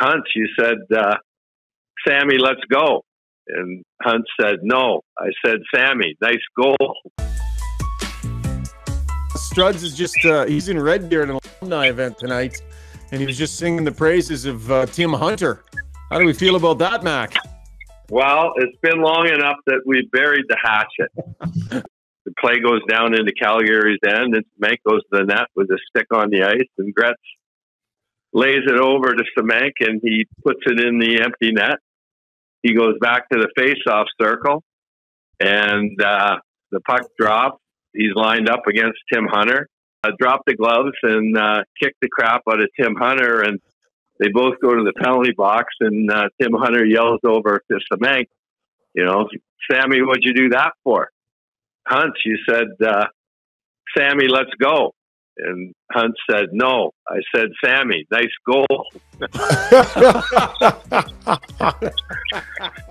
Hunt, you said, uh, Sammy, let's go. And Hunt said, no. I said, Sammy, nice goal. Struds is just, uh, he's in Red Deer at an alumni event tonight, and he was just singing the praises of uh, Tim Hunter. How do we feel about that, Mac? Well, it's been long enough that we buried the hatchet. the play goes down into Calgary's end, and Mank goes to the net with a stick on the ice, and Gretz lays it over to Semenk, and he puts it in the empty net. He goes back to the face-off circle, and uh, the puck drops. He's lined up against Tim Hunter. Uh, dropped the gloves and uh, kicked the crap out of Tim Hunter, and they both go to the penalty box. And uh, Tim Hunter yells over to Semenk, "You know, Sammy, what'd you do that for?" Hunt, you said, uh, "Sammy, let's go." And Hunt said, No. I said, Sammy, nice goal.